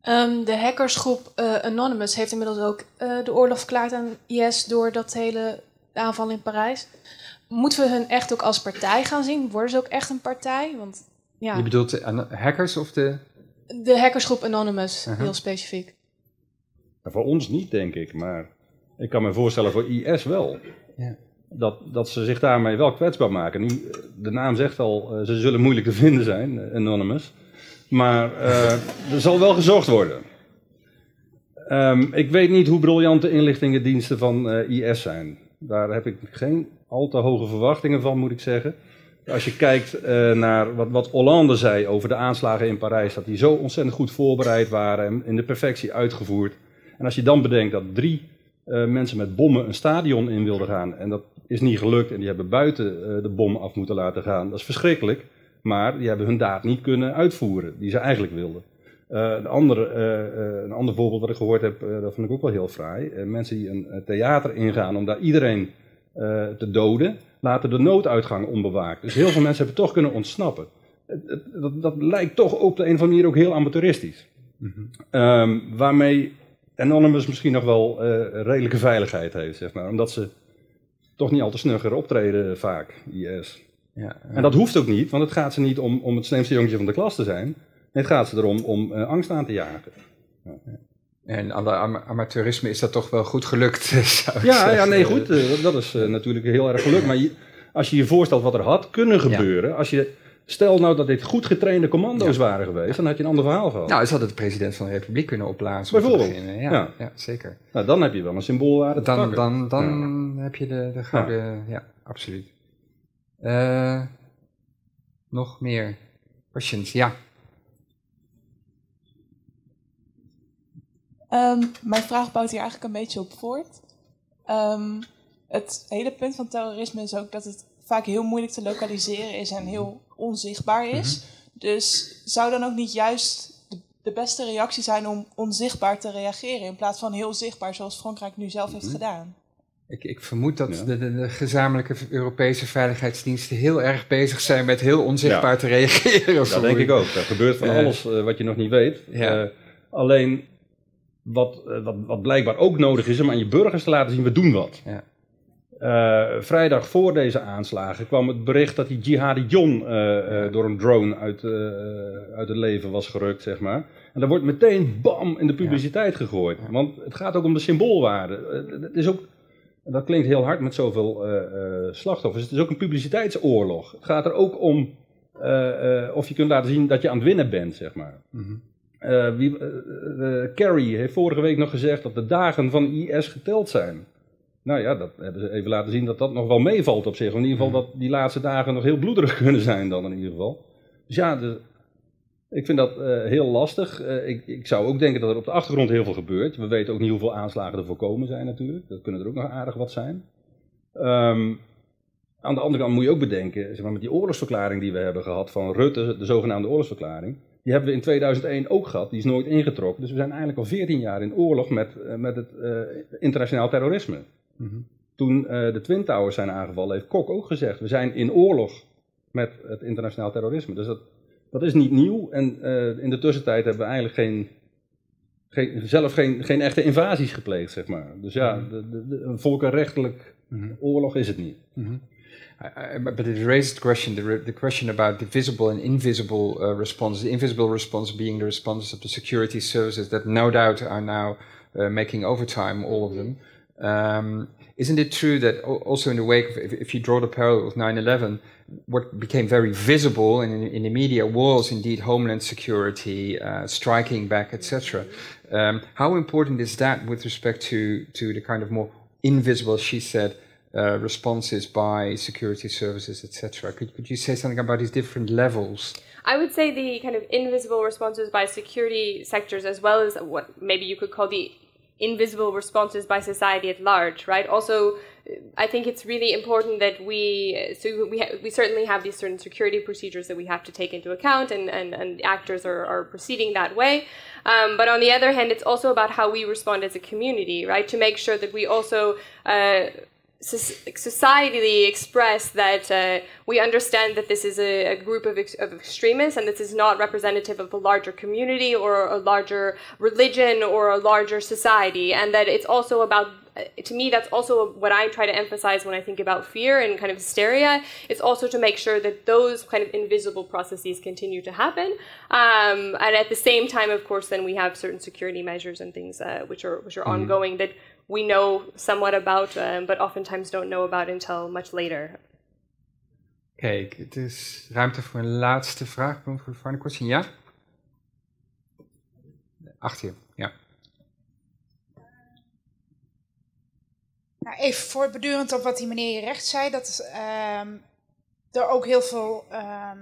S8: Ehm, de hackersgroep eh, Anonymous heeft inmiddels ook eh, de oorlog verklaard aan IS door dat hele aanval in Parijs. Moeten we hun echt ook als partij gaan zien? Worden ze ook echt een partij? Want ja,
S1: Je bedoelt de hackers of de...
S8: de hackersgroep Anonymous,
S1: Uh-huh.
S8: heel specifiek.
S4: Maar voor ons niet, denk ik, maar ik kan me voorstellen voor IS wel.
S1: Ja.
S4: Dat, dat ze zich daarmee wel kwetsbaar maken. Nu, de naam zegt al, eh, ze zullen moeilijk te vinden zijn, eh, Anonymous. Maar eh, er zal wel gezocht worden. Ehm, ik weet niet hoe briljant de inlichtingendiensten van eh, IS zijn. Daar heb ik geen al te hoge verwachtingen van, moet ik zeggen. Als je kijkt eh, naar wat, wat Hollande zei over de aanslagen in Parijs, dat die zo ontzettend goed voorbereid waren en in de perfectie uitgevoerd. En als je dan bedenkt dat drie eh, mensen met bommen een stadion in wilden gaan en dat is niet gelukt en die hebben buiten eh, de bom af moeten laten gaan, dat is verschrikkelijk. Maar die hebben hun daad niet kunnen uitvoeren die ze eigenlijk wilden. Eh, een ander voorbeeld wat ik gehoord heb, dat vond ik ook wel heel fraai. Mensen die een theater ingaan om daar iedereen te doden, laten de nooduitgang onbewaakt. Dus heel veel mensen hebben toch kunnen ontsnappen. Dat, dat lijkt toch op de een of andere manier ook heel amateuristisch. Ehm, waarmee Anonymous misschien nog wel eh, redelijke veiligheid heeft, zeg maar. Omdat ze toch niet al te snugger optreden vaak, IS.
S1: Ja,
S4: En dat hoeft ook niet, want het gaat ze niet om, om het slimste jongetje van de klas te zijn. Nee, het gaat ze erom om eh, angst aan te jagen.
S1: En ama- amateurisme is dat toch wel goed gelukt, zou ik
S4: Ja,
S1: zeggen.
S4: ja nee, goed. eh, dat- is eh, natuurlijk heel erg gelukt. Maar je- als je je voorstelt wat er had kunnen gebeuren. Als je, stel nou dat dit goed getrainde commando's waren geweest, dan had je een ander verhaal gehad.
S1: Nou, ze hadden de president van de republiek kunnen opblazen.
S4: Bijvoorbeeld.
S1: Ja, ja.
S4: ja.
S1: zeker.
S4: Nou, dan heb je wel een symboolwaarde
S1: Dan,
S4: pakken.
S1: dan, dan heb je de, de gouden... Ja, absoluut. Eh, nog meer questions? Ja.
S9: Ehm, mijn vraag bouwt hier eigenlijk een beetje op voort. Ehm, het hele punt van terrorisme is ook dat het vaak heel moeilijk te lokaliseren is en heel onzichtbaar is. Dus zou dan ook niet juist de, de beste reactie zijn om onzichtbaar te reageren in plaats van heel zichtbaar zoals Frankrijk nu zelf heeft gedaan?
S1: Ik, ik vermoed dat de, de, de gezamenlijke Europese veiligheidsdiensten heel erg bezig zijn met heel onzichtbaar
S4: Ja.
S1: te reageren.
S4: Dat denk ik ook. Er gebeurt van alles eh, wat je nog niet weet.
S1: Ja.
S4: Eh, alleen wat, eh, wat, wat blijkbaar ook nodig is om aan je burgers te laten zien, we doen wat.
S1: Ja.
S4: Eh, vrijdag voor deze aanslagen kwam het bericht dat die Jihadi John eh, door een drone uit, uit het leven was gerukt, zeg maar. En dat wordt meteen bam in de publiciteit gegooid. Want het gaat ook om de symboolwaarde. Het is ook, dat klinkt heel hard met zoveel slachtoffers, het is ook een publiciteitsoorlog. Het gaat er ook om of je kunt laten zien dat je aan het winnen bent, zeg maar. Eh, wie, eh, eh, Kerry heeft vorige week nog gezegd dat de dagen van IS geteld zijn. Nou ja, dat hebben ze even laten zien dat dat nog wel meevalt op zich. In ieder geval dat die laatste dagen nog heel bloederig kunnen zijn dan in ieder geval. Dus ja, ik vind dat heel lastig. Ik, ik zou ook denken dat er op de achtergrond heel veel gebeurt. We weten ook niet hoeveel aanslagen er voorkomen zijn natuurlijk. Dat kunnen er ook nog aardig wat zijn. Ehm, aan de andere kant moet je ook bedenken, zeg maar, met die oorlogsverklaring die we hebben gehad van Rutte, de zogenaamde oorlogsverklaring, die hebben we in 2001 ook gehad, die is nooit ingetrokken. Dus we zijn eigenlijk al 14 jaar in oorlog met, eh, met het eh, internationaal terrorisme. Toen eh, de Twin Towers zijn aangevallen, heeft Kok ook gezegd, we zijn in oorlog met het internationaal terrorisme. Dus dat, dat is niet nieuw en in de tussentijd hebben we eigenlijk geen, geen, zelf geen, geen echte invasies gepleegd, zeg maar. Dus ja, de, de, de- een volkenrechtelijk oorlog is het niet.
S1: I, I, but it raises the question, the, the question about the visible and invisible uh, responses. The invisible response being the responses of the security services that no doubt are now uh, making overtime, all of them. Um, isn't it true that also in the wake of, if, if you draw the parallel with 9-11, what became very visible in, in the media was indeed homeland security, uh, striking back, etc. Um, how important is that with respect to, to the kind of more invisible, she said, uh, responses by security services, etc. Could, could you say something about these different levels?
S3: I would say the kind of invisible responses by security sectors, as well as what maybe you could call the invisible responses by society at large, right? Also, I think it's really important that we so we ha- we certainly have these certain security procedures that we have to take into account, and and, and actors are, are proceeding that way. Um, but on the other hand, it's also about how we respond as a community, right? To make sure that we also uh, societally express that uh, we understand that this is a, a group of, ex- of extremists and this is not representative of a larger community or a larger religion or a larger society, and that it's also about uh, to me, that's also what I try to emphasize when I think about fear and kind of hysteria. It's also to make sure that those kind of invisible processes continue to happen, um, and at the same time, of course, then we have certain security measures and things uh, which are which are
S1: Mhm.
S3: ongoing that we know somewhat about, um, but oftentimes don't know about until much later.
S1: Kijk, het is ruimte voor een laatste vraag. Voor de final question, ja? Achter je, ja.
S10: Nou, even voortbedurend op wat die meneer hier recht zei, dat ehm, er ook heel veel ehm,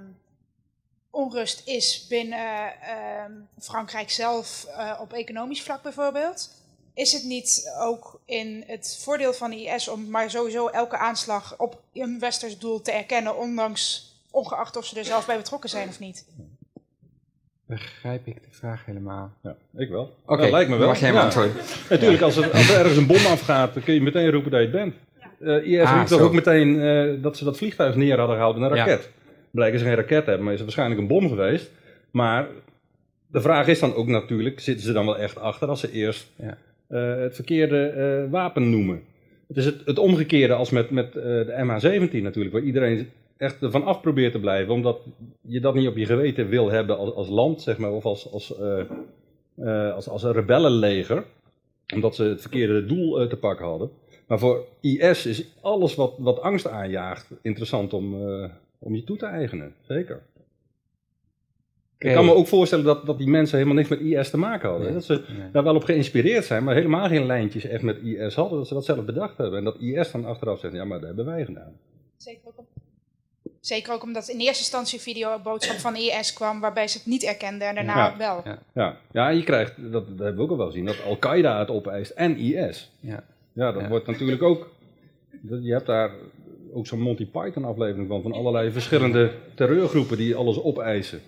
S10: onrust is binnen ehm, Frankrijk zelf eh, op economisch vlak bijvoorbeeld. Is het niet ook in het voordeel van de IS om maar sowieso elke aanslag op een westers doel te erkennen, ondanks, ongeacht of ze er zelf bij betrokken zijn of niet?
S1: Begrijp ik de vraag helemaal?
S4: Ja, ik wel.
S1: Oké,
S4: dat lijkt me wel.
S1: mag jij hem antwoorden?
S4: Natuurlijk, als, er, als er ergens een bom afgaat, dan kun je meteen roepen dat je het bent. Eh IS
S1: Ah,
S4: riep toch ook meteen eh, dat ze dat vliegtuig neer hadden gehouden met een
S1: Ja.
S4: raket. Blijken ze geen raket te hebben, maar is het waarschijnlijk een bom geweest. Maar de vraag is dan ook natuurlijk, zitten ze dan wel echt achter als ze eerst
S1: Ja.
S4: Eh, het verkeerde eh, wapen noemen? Het is het, het omgekeerde als met, met eh, de MH17 natuurlijk, waar iedereen echt ervan af probeert te blijven, omdat je dat niet op je geweten wil hebben als, als land, zeg maar, of als, als, als, als een rebellenleger, omdat ze het verkeerde doel te pakken hadden. Maar voor IS is alles wat, wat angst aanjaagt interessant om, om je toe te eigenen, zeker. Ik kan me ook voorstellen dat, dat die mensen helemaal niks met IS te maken hadden.
S1: Nee.
S4: Dat ze
S1: Nee.
S4: daar wel op geïnspireerd zijn, maar helemaal geen lijntjes echt met IS hadden. Dat ze dat zelf bedacht hebben. En dat IS dan achteraf zegt, ja maar dat hebben wij gedaan.
S10: Zeker ook op Zeker ook omdat in eerste instantie een videoboodschap van IS kwam waarbij ze het niet erkenden en daarna
S4: Ja.
S10: wel.
S1: Ja.
S4: Ja, ja en je krijgt, dat, dat hebben we ook al wel gezien, dat Al-Qaeda het opeist en IS.
S1: Ja.
S4: Ja, dat
S1: Ja.
S4: wordt natuurlijk ook. dat- Je hebt daar ook zo'n Monty Python aflevering van, van allerlei verschillende terreurgroepen die alles opeisen.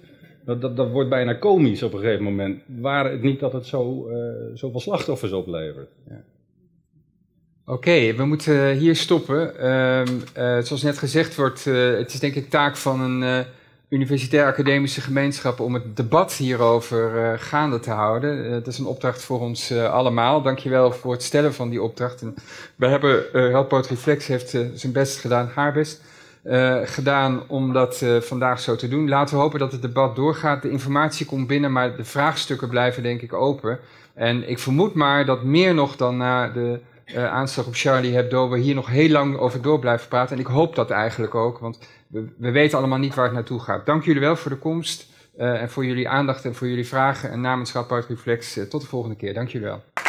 S4: Dat, dat, dat wordt bijna komisch op een gegeven moment. Waar het niet dat het zo, eh, zoveel slachtoffers oplevert.
S1: Oké, we moeten hier stoppen. Ehm, eh, zoals net gezegd wordt, eh, het is denk ik taak van een universitair academische gemeenschap om het debat hierover gaande te houden. Dat is een opdracht voor ons allemaal. Dankjewel voor het stellen van die opdracht. En we hebben, Radboud Reflex heeft zijn best gedaan, haar best eh, gedaan om dat eh, vandaag zo te doen. Laten we hopen dat het debat doorgaat. De informatie komt binnen, maar de vraagstukken blijven denk ik open. En ik vermoed maar dat meer nog dan na de eh, aanslag op Charlie Hebdo we hier nog heel lang over door blijven praten. En ik hoop dat eigenlijk ook, want we, we weten allemaal niet waar het naartoe gaat. Dank jullie wel voor de komst en voor jullie aandacht en voor jullie vragen. En namens Radboud Reflex, tot de volgende keer. Dank jullie wel.